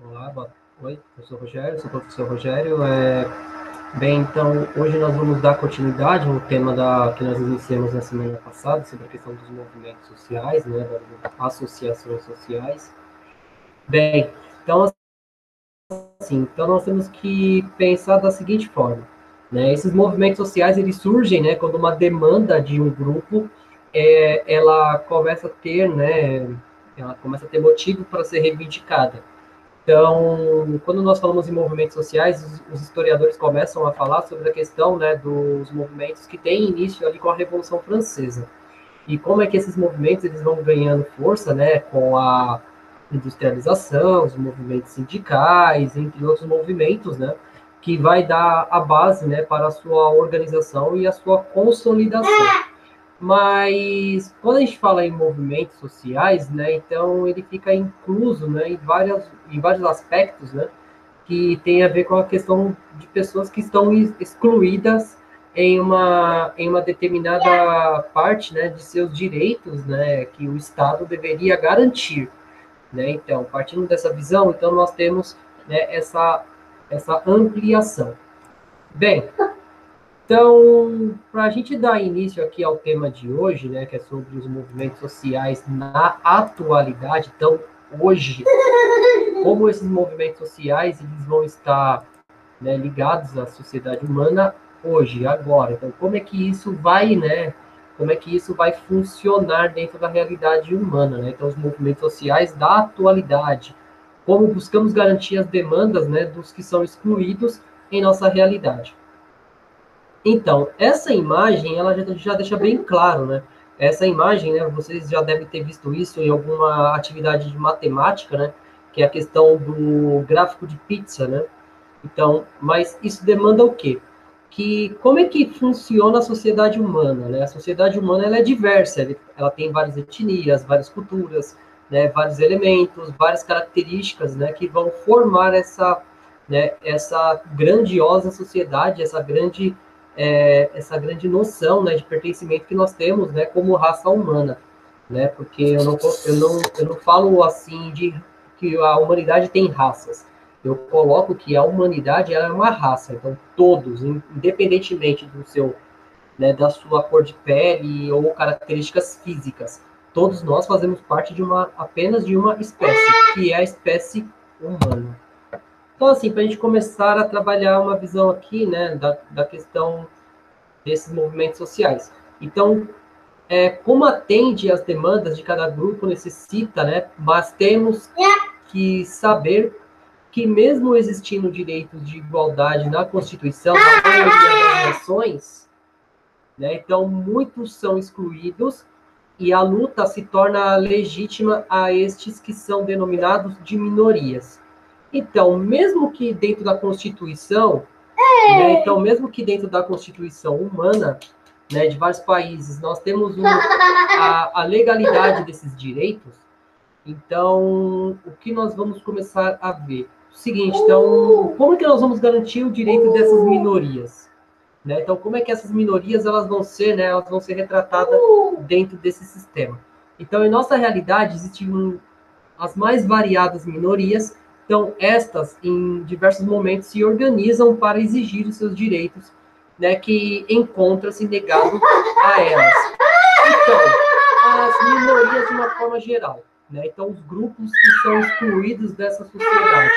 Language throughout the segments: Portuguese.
Olá, boa... oi, eu sou o Rogério, sou o professor Rogério. É... Bem, então, hoje nós vamos dar continuidade ao tema da... que nós iniciamos na semana passada, sobre a questão dos movimentos sociais, né, das associações sociais. Bem, então, assim, então nós temos que pensar da seguinte forma, né, esses movimentos sociais, eles surgem, né, quando uma demanda de um grupo, é, ela começa a ter, né, ela começa a ter motivo para ser reivindicada. Então, quando nós falamos em movimentos sociais, os, historiadores começam a falar sobre a questão né, dos movimentos que têm início ali com a Revolução Francesa. E como é que esses movimentos eles vão ganhando força né, com a industrialização, os movimentos sindicais, entre outros movimentos, né, que vai dar a base né, para a sua organização e a sua consolidação. Mas quando a gente fala em movimentos sociais, né, então ele fica incluso, né, em várias em vários aspectos, né, que tem a ver com a questão de pessoas que estão excluídas em uma em uma determinada parte, né, de seus direitos, né, que o Estado deveria garantir, né? Então, partindo dessa visão, então nós temos né, essa essa ampliação. Bem, então, para a gente dar início aqui ao tema de hoje, né, que é sobre os movimentos sociais na atualidade, então, hoje, como esses movimentos sociais eles vão estar né, ligados à sociedade humana hoje, agora. Então, como é que isso vai, né, como é que isso vai funcionar dentro da realidade humana, né? Então, os movimentos sociais da atualidade, como buscamos garantir as demandas, né, dos que são excluídos em nossa realidade. Então, essa imagem, ela já, já deixa bem claro, né? Essa imagem, né, vocês já devem ter visto isso em alguma atividade de matemática, né? Que é a questão do gráfico de pizza, né? Então, mas isso demanda o quê? Que como é que funciona a sociedade humana, né? A sociedade humana ela é diversa, ela tem várias etnias, várias culturas, né, vários elementos, várias características, né, que vão formar essa, né, essa grandiosa sociedade, essa grande é, essa grande noção né, de pertencimento que nós temos né, como raça humana. Né, porque eu não, eu, não, eu não falo assim de que a humanidade tem raças. Eu coloco que a humanidade é uma raça. Então, todos, independentemente do seu, né, da sua cor de pele ou características físicas, todos nós fazemos parte de uma apenas de uma espécie, que é a espécie humana. Então, assim, para a gente começar a trabalhar uma visão aqui, né, da, da questão desses movimentos sociais. Então, é, como atende às demandas de cada grupo necessita, né, mas temos que saber que mesmo existindo direitos de igualdade na Constituição, na maioria das nações, né, então muitos são excluídos e a luta se torna legítima a estes que são denominados de minorias. Então, mesmo que dentro da Constituição, né, então, mesmo que dentro da Constituição humana, né, de vários países, nós temos um, a, a, legalidade desses direitos, então, o que nós vamos começar a ver? O seguinte, então, como é que nós vamos garantir o direito dessas minorias? Né? Então, como é que essas minorias elas vão ser, né, elas vão ser retratadas dentro desse sistema? Então, em nossa realidade, existem as mais variadas minorias, então, estas, em diversos momentos, se organizam para exigir os seus direitos, né, que encontra-se negado a elas. Então, as minorias de uma forma geral, né, então os grupos que são excluídos dessa sociedade.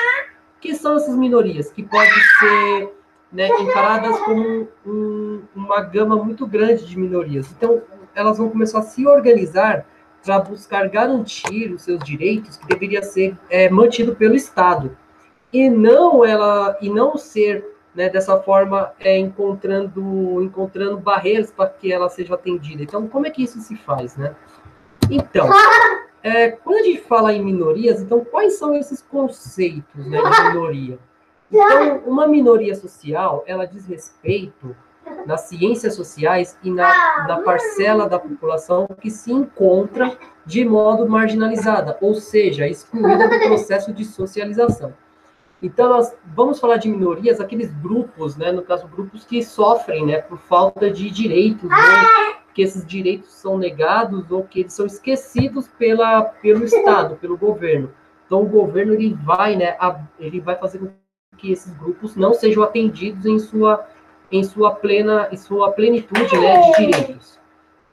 Que são essas minorias? Que podem ser né, encaradas como um, uma gama muito grande de minorias. Então, elas vão começar a se organizar para buscar garantir os seus direitos que deveria ser é, mantido pelo Estado e não ela e não ser né, dessa forma é, encontrando encontrando barreiras para que ela seja atendida. Então, como é que isso se faz, né? Então, é, quando a gente fala em minorias, então quais são esses conceitos né, de minoria? Então, uma minoria social, ela diz respeito nas ciências sociais e na, na parcela da população que se encontra de modo marginalizada, ou seja, excluída do processo de socialização. Então, nós vamos falar de minorias, aqueles grupos, né, no caso, grupos que sofrem né, por falta de direitos, né, que esses direitos são negados ou que eles são esquecidos pela, pelo Estado, pelo governo. Então o governo ele vai, né, ele vai fazer com que esses grupos não sejam atendidos em sua em sua plena em sua plenitude, né, de direitos.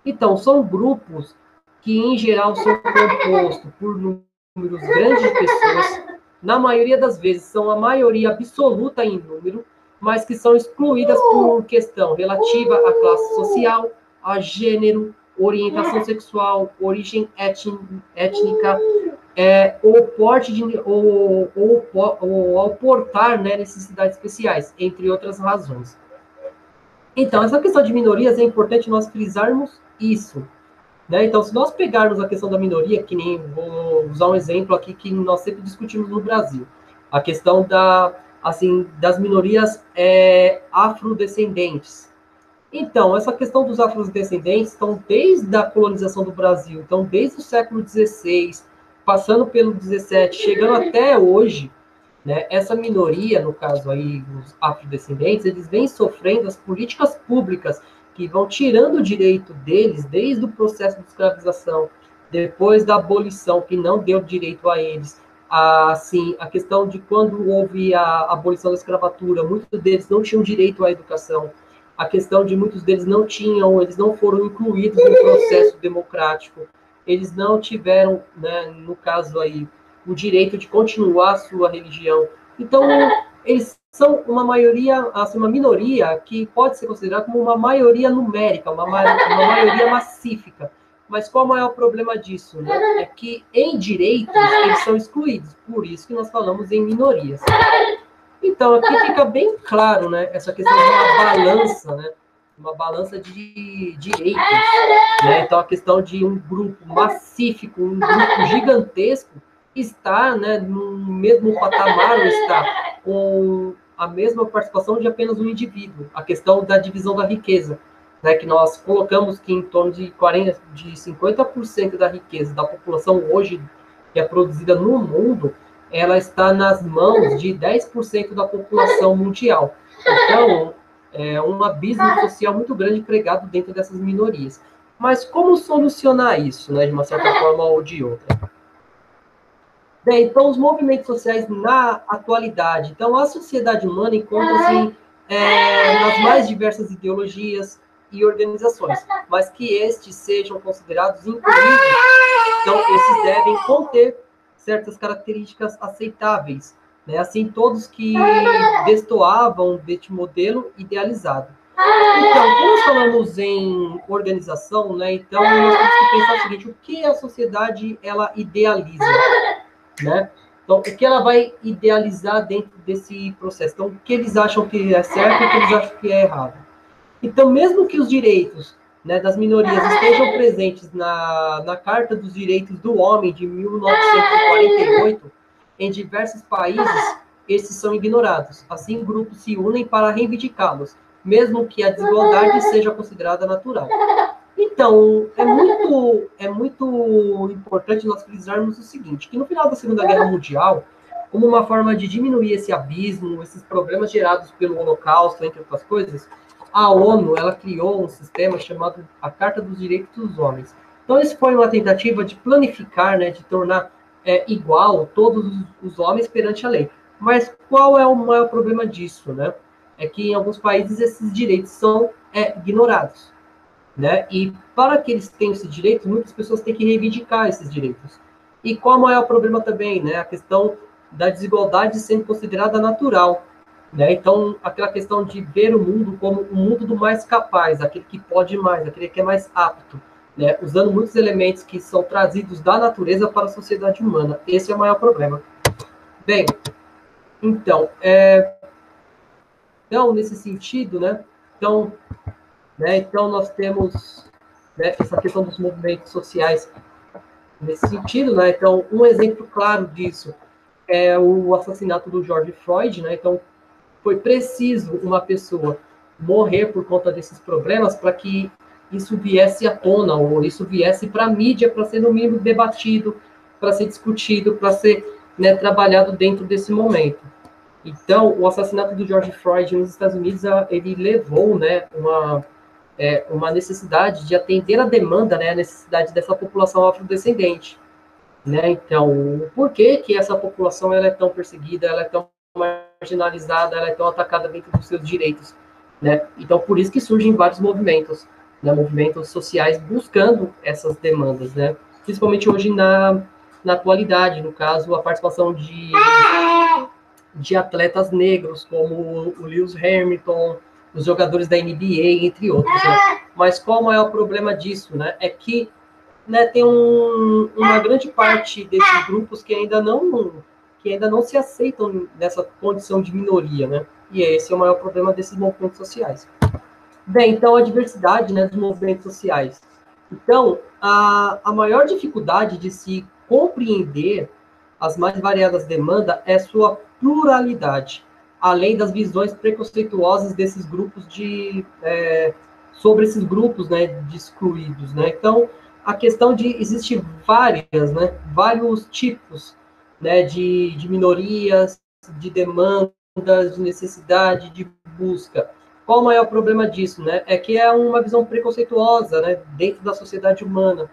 Então são grupos que em geral são compostos por números grandes de pessoas, na maioria das vezes são a maioria absoluta em número, mas que são excluídas por questão relativa à classe social, a gênero, orientação sexual, origem étnica, é, ou porte de, ou, ou, ou, ao portar né, necessidades especiais, entre outras razões. Então, essa questão de minorias é importante nós frisarmos isso. Né? Então, se nós pegarmos a questão da minoria, que nem vou usar um exemplo aqui que nós sempre discutimos no Brasil, a questão da, assim, das minorias é, afrodescendentes. Então, essa questão dos afrodescendentes estão desde a colonização do Brasil, então desde o século XVI, passando pelo 17, chegando até hoje, né, essa minoria, no caso aí, os afrodescendentes, eles vêm sofrendo as políticas públicas que vão tirando o direito deles desde o processo de escravização, depois da abolição, que não deu direito a eles, assim, a questão de quando houve a abolição da escravatura, muitos deles não tinham direito à educação, a questão de muitos deles não tinham, eles não foram incluídos no processo democrático, eles não tiveram, né, no caso aí, o direito de continuar a sua religião. Então, eles são uma maioria, assim, uma minoria que pode ser considerada como uma maioria numérica, uma, uma maioria massífica. Mas qual é o maior problema disso? Né? É que em direitos eles são excluídos, por isso que nós falamos em minorias. Então, aqui fica bem claro né, essa questão de uma balança, né? uma balança de direitos. Né? Então, a questão de um grupo massífico, um grupo gigantesco, está né, no mesmo patamar, está com a mesma participação de apenas um indivíduo. A questão da divisão da riqueza, né, que nós colocamos que em torno de 40, de 50% da riqueza da população hoje que é produzida no mundo, ela está nas mãos de 10% da população mundial. Então, é um abismo social muito grande pregado dentro dessas minorias. Mas como solucionar isso, né, de uma certa forma ou de outra? Bem, então, os movimentos sociais na atualidade. Então, a sociedade humana encontra-se é, nas mais diversas ideologias e organizações, mas que estes sejam considerados incluídos. Então, esses devem conter certas características aceitáveis, né? assim todos que destoavam deste modelo idealizado. Então, quando nós falamos em organização, né, então nós temos que pensar o seguinte, o que a sociedade ela idealiza, né? Então, o que ela vai idealizar dentro desse processo? Então, o que eles acham que é certo e o que eles acham que é errado. Então, mesmo que os direitos né, das minorias estejam presentes na, na Carta dos Direitos do Homem de 1948, em diversos países, esses são ignorados. Assim, grupos se unem para reivindicá-los, mesmo que a desigualdade seja considerada natural. Então, é muito, é muito importante nós frisarmos o seguinte, que no final da Segunda Guerra Mundial, como uma forma de diminuir esse abismo, esses problemas gerados pelo Holocausto, entre outras coisas, a ONU ela criou um sistema chamado a Carta dos Direitos dos Homens. Então, isso foi uma tentativa de planificar, né, de tornar é, igual todos os homens perante a lei. Mas qual é o maior problema disso, né? É que em alguns países esses direitos são é, ignorados, né? E para que eles tenham esse direito, muitas pessoas têm que reivindicar esses direitos. E qual é o maior problema também, né? A questão da desigualdade sendo considerada natural. Né? Então, aquela questão de ver o mundo como o mundo do mais capaz, aquele que pode mais, aquele que é mais apto, né? usando muitos elementos que são trazidos da natureza para a sociedade humana. Esse é o maior problema. Bem, então, é... então nesse sentido, né? Então, né? Então, nós temos né, essa questão dos movimentos sociais nesse sentido, né? Então, um exemplo claro disso é o assassinato do George Floyd, né? Então, foi preciso uma pessoa morrer por conta desses problemas para que isso viesse à tona, ou isso viesse para a mídia, para ser, no mínimo, debatido, para ser discutido, para ser né, trabalhado dentro desse momento. Então, o assassinato do George Floyd nos Estados Unidos, ele levou né, uma, é, uma necessidade de atender a demanda, né, a necessidade dessa população afrodescendente. Né? Então, por que, que essa população ela é tão perseguida, ela é tão marginalizada, ela é tão atacada dentro dos seus direitos? Né? Então, por isso que surgem vários movimentos, né? movimentos sociais buscando essas demandas, né? principalmente hoje na, na atualidade, no caso, a participação de, de atletas negros, como o Lewis Hamilton, os jogadores da NBA, entre outros. Né? Mas qual o maior problema disso? Né? É que né, tem um, uma grande parte desses grupos que ainda não que ainda não se aceitam nessa condição de minoria, né? E esse é o maior problema desses movimentos sociais. Bem, então a diversidade né, dos movimentos sociais. Então, a, a maior dificuldade de se compreender as mais variadas demandas é sua pluralidade, além das visões preconceituosas desses grupos de é, sobre esses grupos, né, de excluídos, né? Então, a questão de existir várias, né, vários tipos, né, de, de minorias, de demandas, de necessidade, de busca. Qual o maior problema disso, né? É que é uma visão preconceituosa, né, dentro da sociedade humana,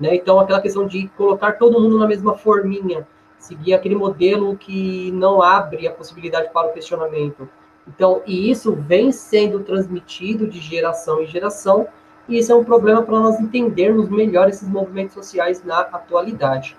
né? Então, aquela questão de colocar todo mundo na mesma forminha, seguir aquele modelo que não abre a possibilidade para o questionamento. Então, e isso vem sendo transmitido de geração em geração, e isso é um problema para nós entendermos melhor esses movimentos sociais na atualidade.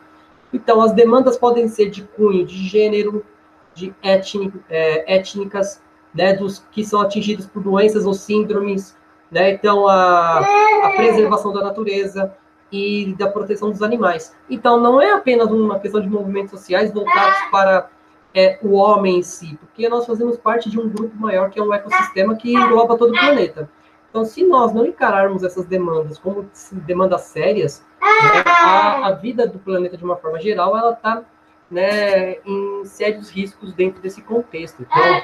Então, as demandas podem ser de cunho de gênero, de é, étnicas, né, dos que são atingidos por doenças ou síndromes, né, então a, a preservação da natureza e da proteção dos animais. Então, não é apenas uma questão de movimentos sociais voltados para é, o homem em si, porque nós fazemos parte de um grupo maior que é um ecossistema que engloba todo o planeta. Então, se nós não encararmos essas demandas como demandas sérias, né, a, a, vida do planeta, de uma forma geral, ela está né, em sérios riscos dentro desse contexto. Então,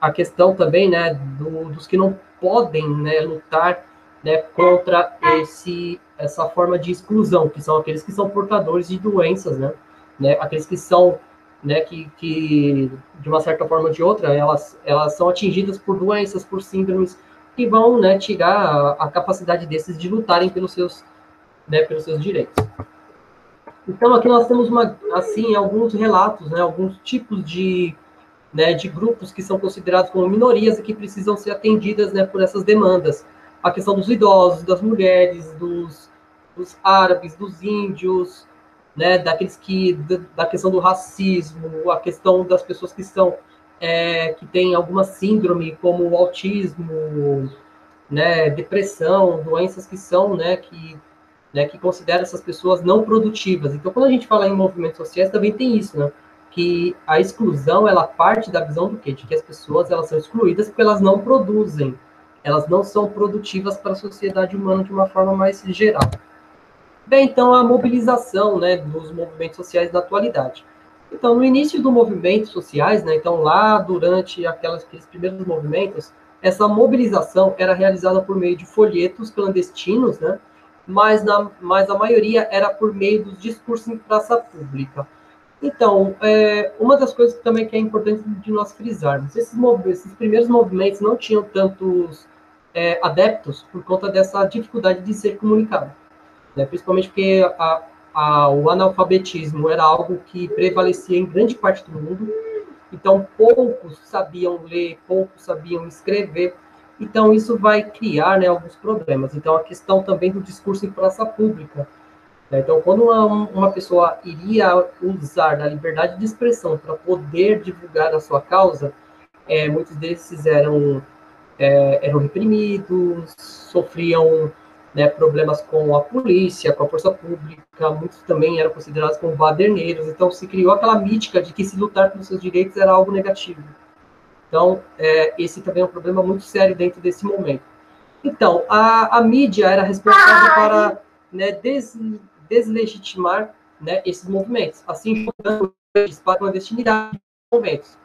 a questão também né, do, dos que não podem né, lutar né, contra esse, essa forma de exclusão, que são aqueles que são portadores de doenças, né, né aqueles que são né, que, que, de uma certa forma ou de outra, elas, elas são atingidas por doenças, por síndromes, que vão né, tirar a, a, capacidade desses de lutarem pelos seus, né, pelos seus direitos. Então, aqui nós temos uma, assim, alguns relatos, né, alguns tipos de, né, de grupos que são considerados como minorias e que precisam ser atendidas né, por essas demandas. A questão dos idosos, das mulheres, dos, dos árabes, dos índios, né, daqueles que, da, questão do racismo, a questão das pessoas que são é, que tem alguma síndrome, como o autismo, né, depressão, doenças que são, né, que, né, que consideram essas pessoas não produtivas. Então, quando a gente fala em movimentos sociais, também tem isso, né, que a exclusão, ela parte da visão do quê? De que as pessoas, elas são excluídas porque elas não produzem, elas não são produtivas para a sociedade humana de uma forma mais geral. Bem, então, a mobilização, né, dos movimentos sociais da atualidade. Então, no início do movimento sociais, né, então lá durante aquelas, aqueles primeiros movimentos, essa mobilização era realizada por meio de folhetos clandestinos, né, mas, na, mas a maioria era por meio dos discursos em praça pública. Então, é, uma das coisas também que é importante de nós frisarmos, esses, esses primeiros movimentos não tinham tantos é, adeptos por conta dessa dificuldade de ser comunicado, né, principalmente porque a, a, o analfabetismo era algo que prevalecia em grande parte do mundo, então poucos sabiam ler, poucos sabiam escrever, então isso vai criar né, alguns problemas. Então a questão também do discurso em praça pública. Né? Então quando uma, uma pessoa iria usar da liberdade de expressão para poder divulgar a sua causa, é, muitos desses eram, é, eram reprimidos, sofriam né, problemas com a polícia, com a força pública, muitos também eram considerados como baderneiros, então se criou aquela mítica de que se lutar pelos seus direitos era algo negativo. Então, é, esse também é um problema muito sério dentro desse momento. Então, a, a mídia era responsável para né, des, deslegitimar né, esses movimentos, assim jogando para a clandestinidade de movimentos.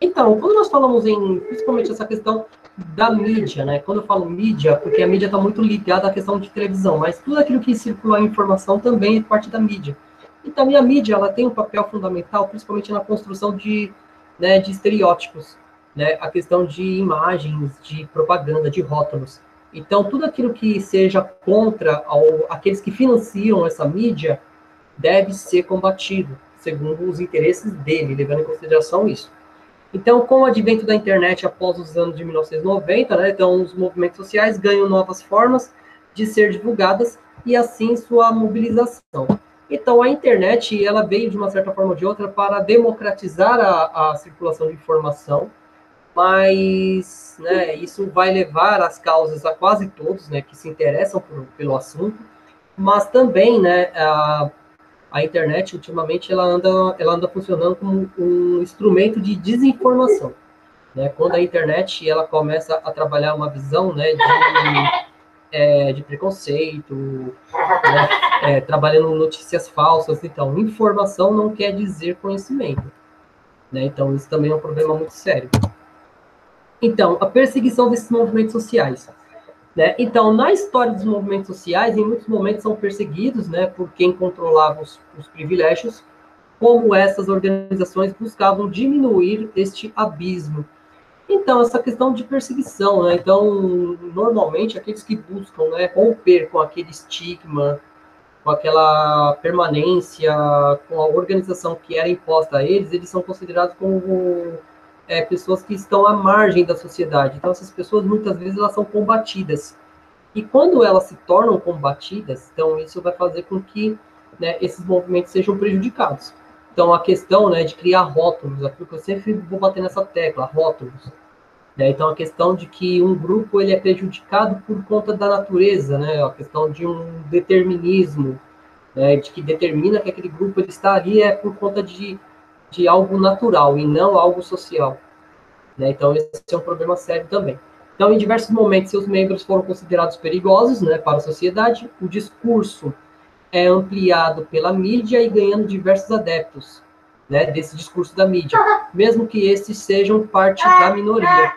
Então, quando nós falamos em, principalmente essa questão da mídia, né? Quando eu falo mídia, porque a mídia está muito ligada à questão de televisão, mas tudo aquilo que circula a informação também é parte da mídia. Então, e a mídia, ela tem um papel fundamental, principalmente na construção de, né, de estereótipos, né? A questão de imagens, de propaganda, de rótulos. Então, tudo aquilo que seja contra ao, aqueles que financiam essa mídia, deve ser combatido, segundo os interesses dele, levando em consideração isso. Então, com o advento da internet após os anos de 1990, né, então os movimentos sociais ganham novas formas de ser divulgadas e assim sua mobilização. Então, a internet ela veio de uma certa forma ou de outra para democratizar a, a circulação de informação, mas né, isso vai levar as causas a quase todos né, que se interessam por, pelo assunto, mas também né, a, a internet ultimamente ela anda, ela anda funcionando como um instrumento de desinformação. Né? Quando a internet ela começa a trabalhar uma visão né, de é, de preconceito, né, é, trabalhando notícias falsas. Então, informação não quer dizer conhecimento. Né? Então, isso também é um problema muito sério. Então, a perseguição desses movimentos sociais. Né? Então, na história dos movimentos sociais, em muitos momentos são perseguidos né, por quem controlava os, os privilégios, como essas organizações buscavam diminuir este abismo então, essa questão de perseguição, né? Então, normalmente, aqueles que buscam né, romper com aquele estigma, com aquela permanência, com a organização que era imposta a eles, eles são considerados como é, pessoas que estão à margem da sociedade. Então, essas pessoas, muitas vezes, elas são combatidas. E quando elas se tornam combatidas, então, isso vai fazer com que né, esses movimentos sejam prejudicados. Então, a questão né, de criar rótulos, aquilo que eu sempre vou bater nessa tecla, rótulos. Né? Então, a questão de que um grupo ele é prejudicado por conta da natureza, né? a questão de um determinismo, né? de que determina que aquele grupo ele está ali é por conta de, de algo natural e não algo social. Né? Então, esse é um problema sério também. Então, em diversos momentos, seus membros foram considerados perigosos né, para a sociedade. O discurso é ampliado pela mídia e ganhando diversos adeptos né, desse discurso da mídia, mesmo que esses sejam parte da minoria.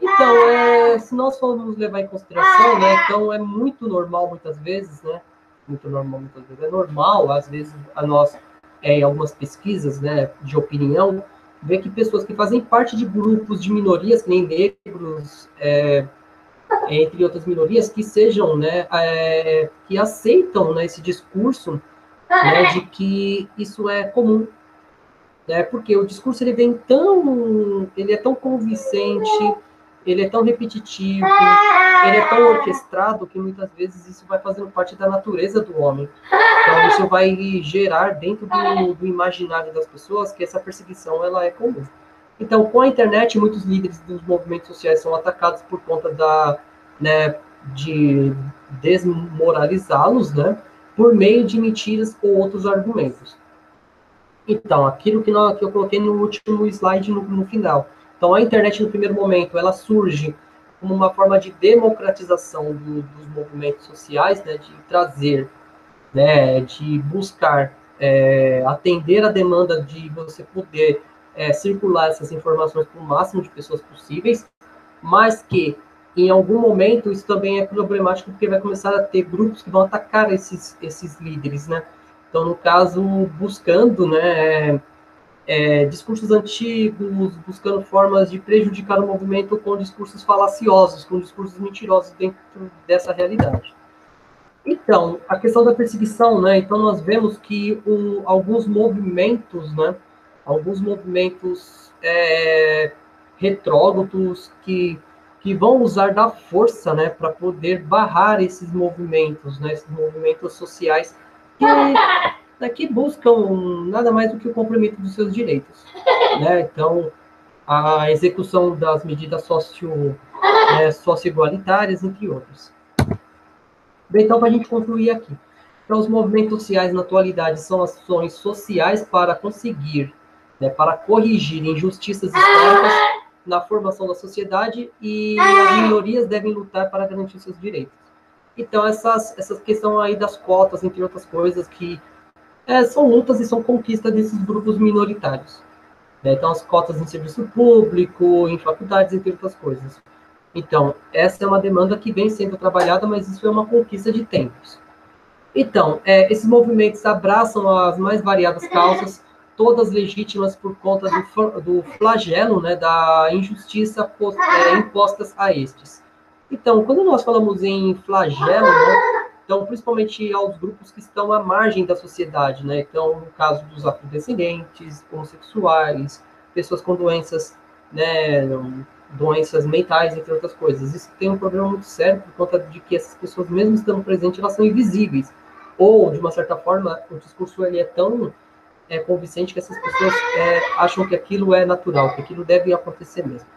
Então, é, se nós formos levar em consideração, né, então é muito normal muitas vezes, né, muito normal muitas vezes, é normal, às vezes, a nós, é, em algumas pesquisas, né, de opinião, ver que pessoas que fazem parte de grupos de minorias, que nem negros, é, entre outras minorias, que sejam, né, é, que aceitam né, esse discurso né, de que isso é comum, né, porque o discurso ele vem tão, ele é tão convincente, ele é tão repetitivo, ele é tão orquestrado que muitas vezes isso vai fazendo parte da natureza do homem. Então isso vai gerar dentro do, do imaginário das pessoas que essa perseguição ela é comum. Então, com a internet, muitos líderes dos movimentos sociais são atacados por conta da, né, de desmoralizá-los, né, por meio de mentiras ou outros argumentos. Então, aquilo que, nós, que eu coloquei no último slide no, no final. Então, a internet, no primeiro momento, ela surge como uma forma de democratização do, dos movimentos sociais, né, de trazer, né, de buscar é, atender a demanda de você poder é, circular essas informações para o máximo de pessoas possíveis, mas que em algum momento isso também é problemático porque vai começar a ter grupos que vão atacar esses, esses líderes, né? Então, no caso, buscando, né, é, discursos antigos, buscando formas de prejudicar o movimento com discursos falaciosos, com discursos mentirosos dentro dessa realidade. Então, a questão da perseguição, né? Então, nós vemos que alguns movimentos, né? alguns movimentos é, retrógrados que, que vão usar da força né, para poder barrar esses movimentos, né, esses movimentos sociais que, que buscam nada mais do que o cumprimento dos seus direitos. Né? Então, a execução das medidas socio, né, socio-igualitárias, entre outros. Bem, então, para a gente concluir aqui. Então, os movimentos sociais na atualidade são ações sociais para conseguir né, para corrigir injustiças históricas na formação da sociedade e as minorias devem lutar para garantir seus direitos. Então, essas, essa questão aí das cotas, entre outras coisas, que é, são lutas e são conquistas desses grupos minoritários. Né? Então, as cotas em serviço público, em faculdades, entre outras coisas. Então, essa é uma demanda que vem sendo trabalhada, mas isso é uma conquista de tempos. Então, é, esses movimentos abraçam as mais variadas causas, todas legítimas por conta do, do flagelo, né, da injustiça é, impostas a estes. Então, quando nós falamos em flagelo, né, Então, principalmente aos grupos que estão à margem da sociedade, né? Então, no caso dos afrodescendentes, homossexuais, pessoas com doenças, né, doenças mentais, entre outras coisas. Isso tem um problema muito sério por conta de que essas pessoas, mesmo estando presentes, elas são invisíveis. Ou, de uma certa forma, o discurso ele é tão é, convincente que essas pessoas é, acham que aquilo é natural, que aquilo deve acontecer mesmo.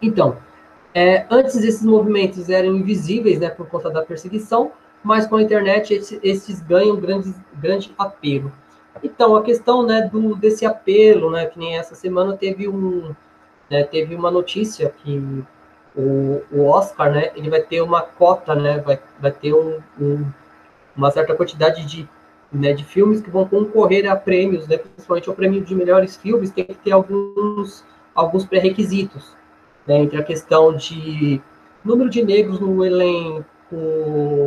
Então, é, antes esses movimentos eram invisíveis, né, por conta da perseguição, mas com a internet esses, esses ganham grande, grande apelo. Então, a questão, né, do, desse apelo, né, que nem essa semana teve um, né, teve uma notícia que o, o Oscar, né, ele vai ter uma cota, né, vai, vai ter um, um, uma certa quantidade de, né, de filmes que vão concorrer a prêmios, né, principalmente o prêmio de melhores filmes, tem que ter alguns, alguns pré-requisitos, né, entre a questão de número de negros no elenco,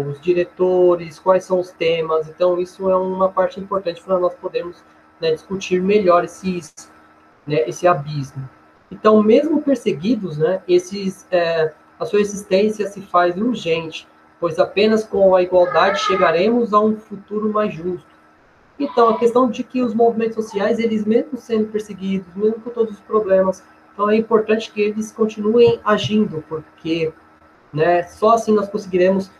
os diretores, quais são os temas, então isso é uma parte importante para nós podermos né, discutir melhor esses, né, esse abismo. Então, mesmo perseguidos, né, esses, é, a sua existência se faz urgente, pois apenas com a igualdade chegaremos a um futuro mais justo. Então, a questão de que os movimentos sociais, eles mesmo sendo perseguidos, mesmo com todos os problemas, então é importante que eles continuem agindo, porque né, só assim nós conseguiremos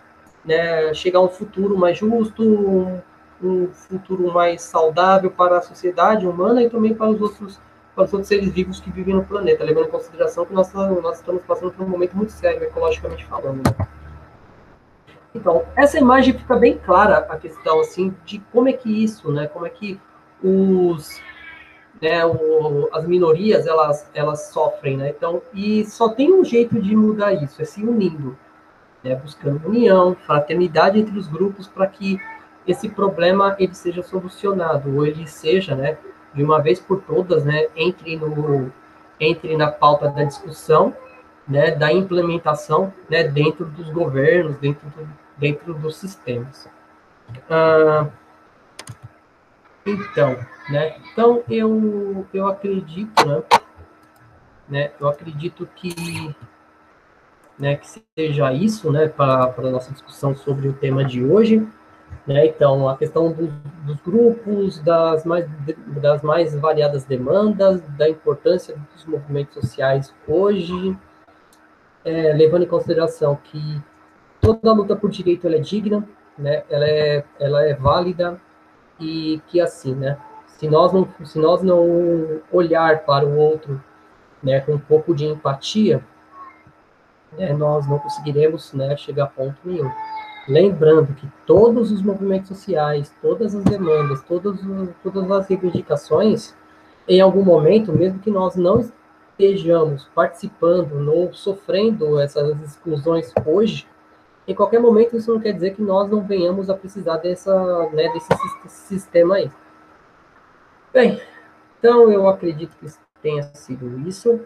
né, chegar a um futuro mais justo, um, um futuro mais saudável para a sociedade humana e também para os outros para os outros seres vivos que vivem no planeta, levando em consideração que nós, nós estamos passando por um momento muito sério, ecologicamente falando. Né? Então, essa imagem fica bem clara a questão, assim, de como é que isso, né, como é que os, né, o, as minorias, elas, elas sofrem, né, então, e só tem um jeito de mudar isso, é se unindo, né, buscando união, fraternidade entre os grupos para que esse problema ele seja solucionado, ou ele seja, né, de uma vez por todas, né, entre, no, entre na pauta da discussão, né, da implementação, né, dentro dos governos, dentro, do, dentro dos sistemas. Ah, então, né, então eu, eu acredito, né, né, eu acredito que, né, que seja isso, né, para a nossa discussão sobre o tema de hoje. Né? Então, a questão do, dos grupos, das mais, das mais variadas demandas, da importância dos movimentos sociais hoje, é, levando em consideração que toda luta por direito é digna, né? ela, é, ela é válida e que assim, né? se, nós não, se nós não olhar para o outro né, com um pouco de empatia, né, nós não conseguiremos né, chegar a ponto nenhum. Lembrando que todos os movimentos sociais, todas as demandas, todas, todas as reivindicações, em algum momento, mesmo que nós não estejamos participando ou sofrendo essas exclusões hoje, em qualquer momento isso não quer dizer que nós não venhamos a precisar dessa, né, desse sistema aí. Bem, então eu acredito que tenha sido isso.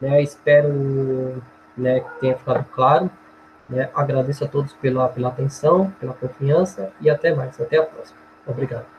Né, espero né, que tenha ficado claro. Né? Agradeço a todos pela, pela atenção, pela confiança e até mais. Até a próxima. Obrigado.